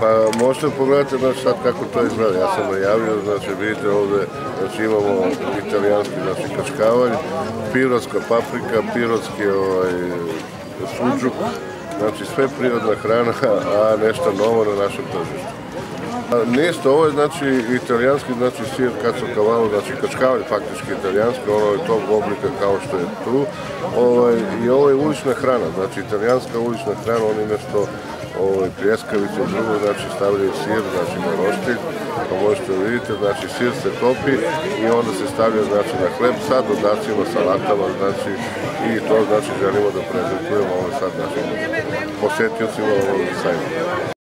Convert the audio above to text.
Pa možete pogledati znači, sad kako to izgleda. Ja sam najavio, znači vidite ovdje znači, imamo italijanski znači, kačkavalj, pirotska paprika, pirotski ovaj, suđuk, znači sve prirodna hrana, a nešto novo na našem tržištu. Nisto, ovo je znači italijanski, znači sir cavallo, znači kačkavalj faktički italijanski, ono je tog oblika kao što je tu. Ovaj, I ovo je ulična hrana, znači italijanska ulična hrana, oni nešto ovaj, pljeskavicu drugo, znači stavljaju sir, znači na roštilj, kao možete vidjeti, znači sir se topi i onda se stavlja znači na hleb sa dodacima, salatama, znači i to znači želimo da prezentujemo ovo sad našim posjetiocima ovog sajma.